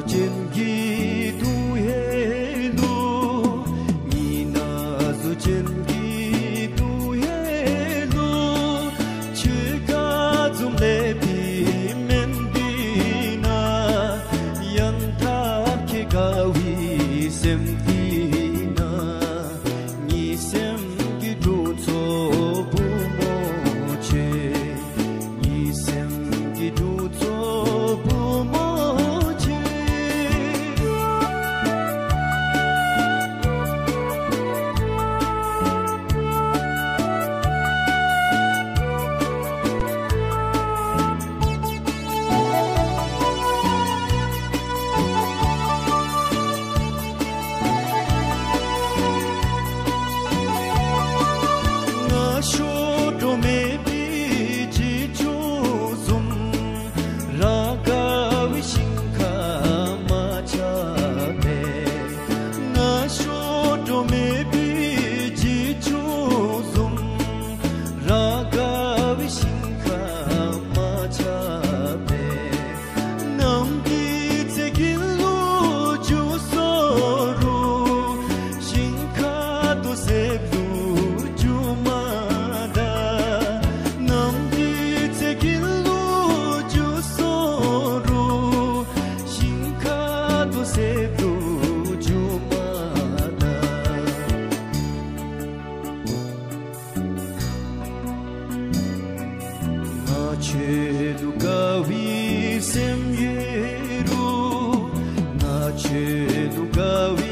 曾经。Cheio do cão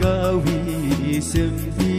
gawi simfi